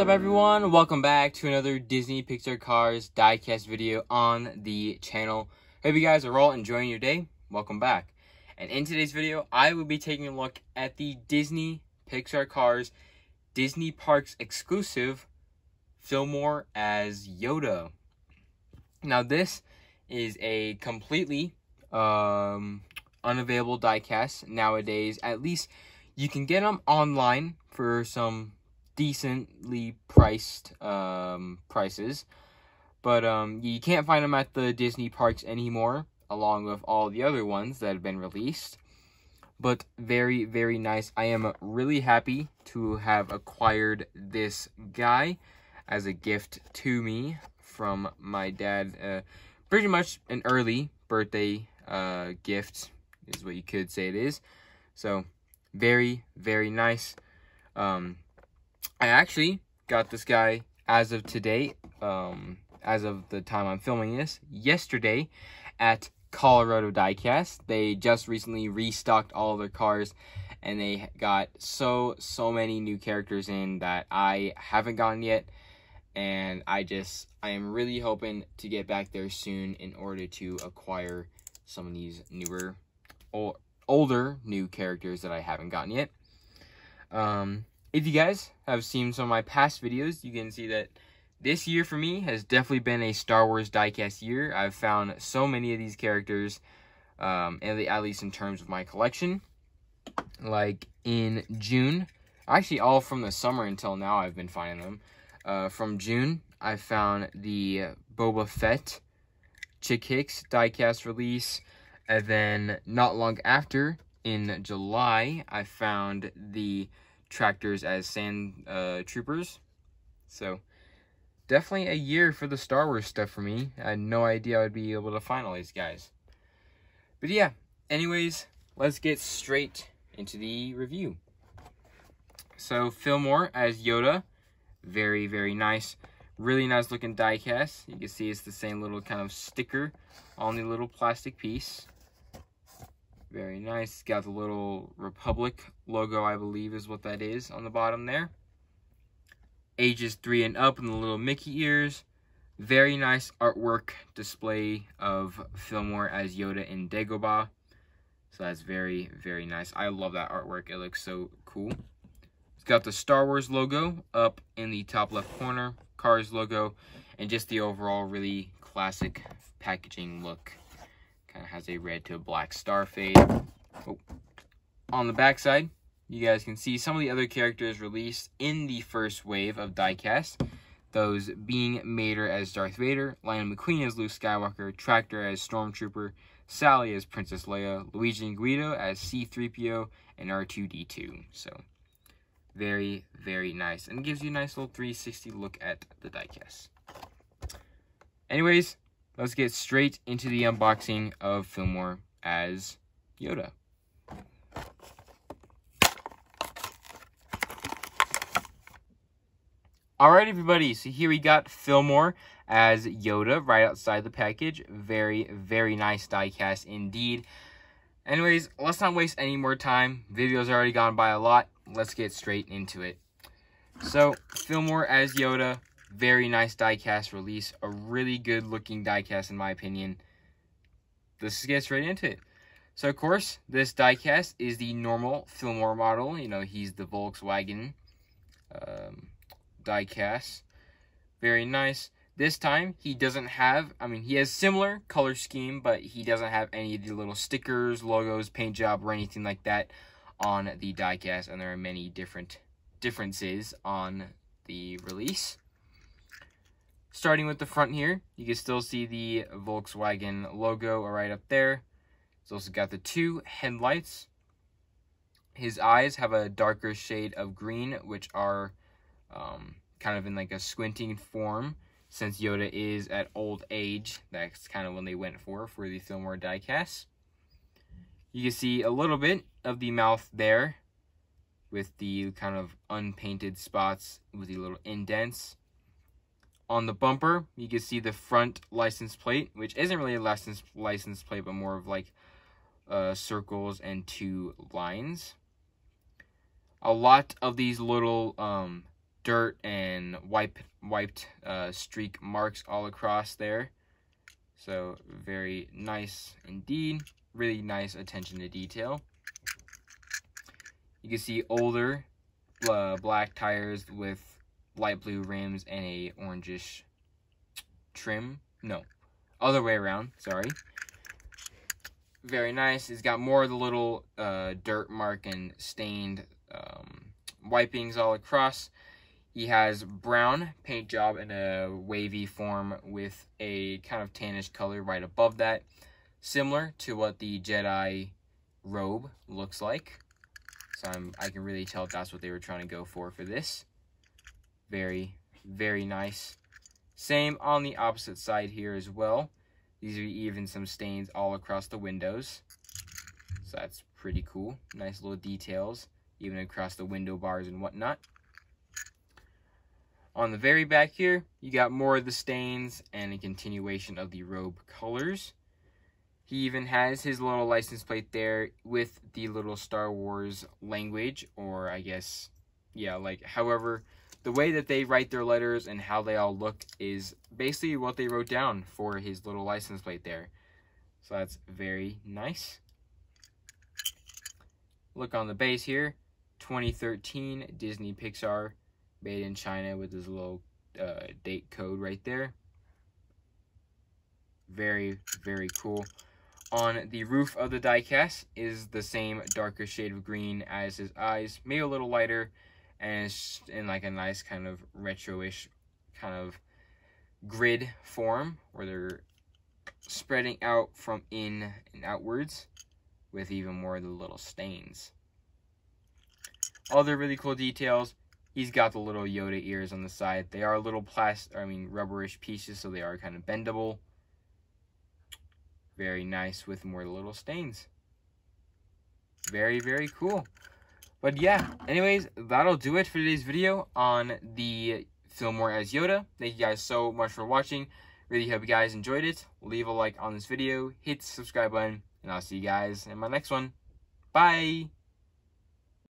up everyone? Welcome back to another Disney Pixar Cars diecast video on the channel. Hope you guys are all enjoying your day. Welcome back. And in today's video, I will be taking a look at the Disney Pixar Cars Disney Parks exclusive Fillmore as Yoda. Now this is a completely um, unavailable diecast nowadays. At least you can get them online for some decently priced um, prices. But um, you can't find them at the Disney parks anymore, along with all the other ones that have been released. But very, very nice. I am really happy to have acquired this guy as a gift to me from my dad. Uh, pretty much an early birthday uh, gift is what you could say it is. So, very, very nice. Um, I actually got this guy as of today, um, as of the time I'm filming this, yesterday at Colorado Diecast. They just recently restocked all their cars and they got so, so many new characters in that I haven't gotten yet. And I just, I am really hoping to get back there soon in order to acquire some of these newer, or older new characters that I haven't gotten yet. Um, if you guys have seen some of my past videos, you can see that this year for me has definitely been a Star Wars diecast year. I've found so many of these characters, um, at least in terms of my collection. Like in June, actually all from the summer until now I've been finding them. Uh, from June, I found the Boba Fett Chick Hicks diecast release. And then not long after, in July, I found the tractors as sand uh, troopers. So definitely a year for the Star Wars stuff for me. I had no idea I would be able to find all these guys. But yeah, anyways, let's get straight into the review. So Fillmore as Yoda, very, very nice. Really nice looking diecast. You can see it's the same little kind of sticker on the little plastic piece. Very nice. Got the little Republic logo, I believe is what that is on the bottom there. Ages 3 and up and the little Mickey ears. Very nice artwork display of Fillmore as Yoda in Dagobah. So that's very, very nice. I love that artwork. It looks so cool. It's got the Star Wars logo up in the top left corner. Cars logo. And just the overall really classic packaging look. Kind of has a red to a black star fade. Oh. On the back side, you guys can see some of the other characters released in the first wave of diecast. Those being Mater as Darth Vader, Lightning McQueen as Luke Skywalker, Tractor as Stormtrooper, Sally as Princess Leia, Luigi and Guido as C-3PO, and R2-D2. So, very, very nice. And gives you a nice little 360 look at the diecast. Anyways, let's get straight into the unboxing of Fillmore as Yoda. Alright everybody, so here we got Fillmore as Yoda right outside the package. Very, very nice diecast indeed. Anyways, let's not waste any more time. Video's already gone by a lot. Let's get straight into it. So, Fillmore as Yoda, very nice diecast release. A really good looking diecast in my opinion. Let's get straight into it. So of course, this diecast is the normal Fillmore model. You know, he's the Volkswagen um, diecast. Very nice. This time, he doesn't have, I mean, he has similar color scheme, but he doesn't have any of the little stickers, logos, paint job, or anything like that on the diecast. And there are many different differences on the release. Starting with the front here, you can still see the Volkswagen logo right up there. It's also got the two headlights. His eyes have a darker shade of green, which are um, kind of in like a squinting form. Since Yoda is at old age, that's kind of when they went for, for the Fillmore diecast. You can see a little bit of the mouth there with the kind of unpainted spots with the little indents. On the bumper, you can see the front license plate, which isn't really a license license plate, but more of like uh, circles and two lines. A lot of these little um, dirt and wipe, wiped uh, streak marks all across there. So very nice indeed. Really nice attention to detail. You can see older uh, black tires with light blue rims and a orangish trim. No, other way around, sorry. Very nice. It's got more of the little uh, dirt mark and stained um, wipings all across. He has brown paint job in a wavy form with a kind of tannish color right above that. Similar to what the Jedi robe looks like. So I'm, I can really tell that's what they were trying to go for for this. Very, very nice. Same on the opposite side here as well. These are even some stains all across the windows. So that's pretty cool. Nice little details, even across the window bars and whatnot. On the very back here, you got more of the stains and a continuation of the robe colors. He even has his little license plate there with the little Star Wars language, or I guess, yeah, like however the way that they write their letters and how they all look is basically what they wrote down for his little license plate there. So that's very nice. Look on the base here. 2013 Disney Pixar made in China with this little uh, date code right there. Very, very cool. On the roof of the diecast is the same darker shade of green as his eyes, maybe a little lighter, and it's in like a nice kind of retro-ish kind of grid form where they're spreading out from in and outwards with even more of the little stains. Other really cool details, he's got the little Yoda ears on the side. They are little plastic, I mean rubberish pieces, so they are kind of bendable. Very nice with more little stains. Very, very cool. But yeah, anyways, that'll do it for today's video on the Fillmore as Yoda. Thank you guys so much for watching. Really hope you guys enjoyed it. Leave a like on this video, hit the subscribe button, and I'll see you guys in my next one. Bye!